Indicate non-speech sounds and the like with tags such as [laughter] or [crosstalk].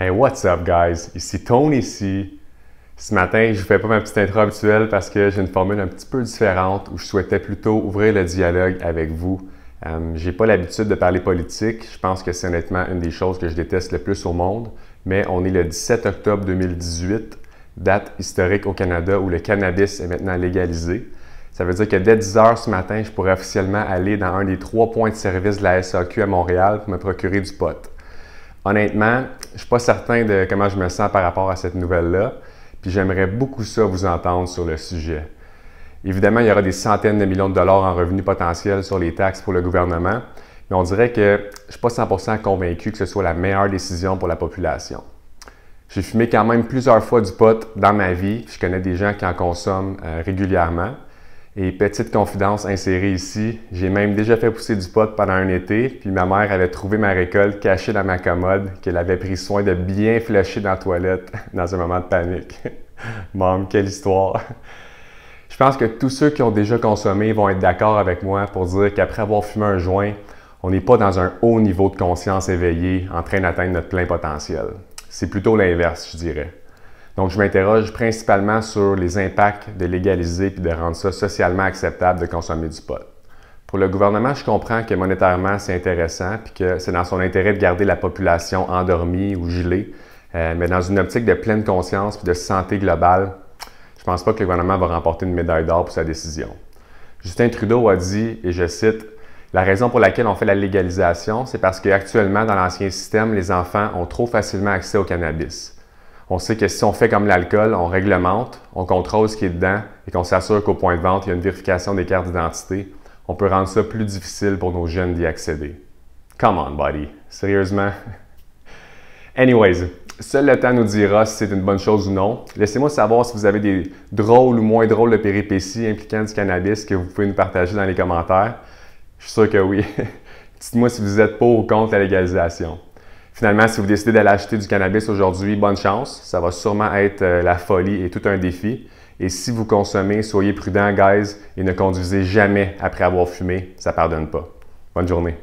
Hey, what's up, guys? Ici Tony ici. Ce matin, je ne fais pas ma petite intro habituelle parce que j'ai une formule un petit peu différente où je souhaitais plutôt ouvrir le dialogue avec vous. Euh, j'ai pas l'habitude de parler politique. Je pense que c'est honnêtement une des choses que je déteste le plus au monde. Mais on est le 17 octobre 2018, date historique au Canada où le cannabis est maintenant légalisé. Ça veut dire que dès 10 heures ce matin, je pourrais officiellement aller dans un des trois points de service de la SAQ à Montréal pour me procurer du pot. Honnêtement, je ne suis pas certain de comment je me sens par rapport à cette nouvelle-là, puis j'aimerais beaucoup ça vous entendre sur le sujet. Évidemment, il y aura des centaines de millions de dollars en revenus potentiels sur les taxes pour le gouvernement, mais on dirait que je ne suis pas 100% convaincu que ce soit la meilleure décision pour la population. J'ai fumé quand même plusieurs fois du pot dans ma vie, je connais des gens qui en consomment euh, régulièrement. Et petite confidence insérée ici, j'ai même déjà fait pousser du pot pendant un été, puis ma mère avait trouvé ma récolte cachée dans ma commode, qu'elle avait pris soin de bien flusher dans la toilette [laughs] dans un moment de panique. [laughs] Mom, quelle histoire! Je pense que tous ceux qui ont déjà consommé vont être d'accord avec moi pour dire qu'après avoir fumé un joint, on n'est pas dans un haut niveau de conscience éveillé en train d'atteindre notre plein potentiel. C'est plutôt l'inverse, je dirais. Donc, je m'interroge principalement sur les impacts de légaliser et de rendre ça socialement acceptable de consommer du pot. Pour le gouvernement, je comprends que monétairement, c'est intéressant puis que c'est dans son intérêt de garder la population endormie ou gelée. Euh, mais dans une optique de pleine conscience et de santé globale, je pense pas que le gouvernement va remporter une médaille d'or pour sa décision. Justin Trudeau a dit, et je cite, la raison pour laquelle on fait la légalisation, c'est parce qu'actuellement, dans l'ancien système, les enfants ont trop facilement accès au cannabis. On sait que si on fait comme l'alcool, on réglemente, on contrôle ce qui est dedans et qu'on s'assure qu'au point de vente, il y a une vérification des cartes d'identité, on peut rendre ça plus difficile pour nos jeunes d'y accéder. Come on, buddy. Sérieusement? [laughs] Anyways, seul le temps nous dira si c'est une bonne chose ou non. Laissez-moi savoir si vous avez des drôles ou moins drôles de péripéties impliquant du cannabis que vous pouvez nous partager dans les commentaires. Je suis sûr que oui. [laughs] Dites-moi si vous êtes pour ou contre la légalisation. Finalement, si vous décidez d'aller acheter du cannabis aujourd'hui, bonne chance. Ça va sûrement être euh, la folie et tout un défi. Et si vous consommez, soyez prudent, guys, et ne conduisez jamais après avoir fumé. Ça pardonne pas. Bonne journée.